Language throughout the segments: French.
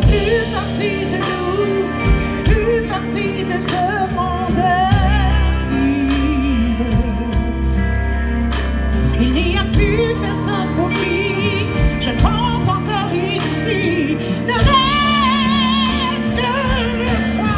plus partie de nous, plus partie de ce monde. Il n'y a plus personne pour lui, je pense encore ici, ne reste pas.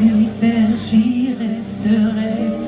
univers, j'y resterai.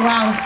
Wow.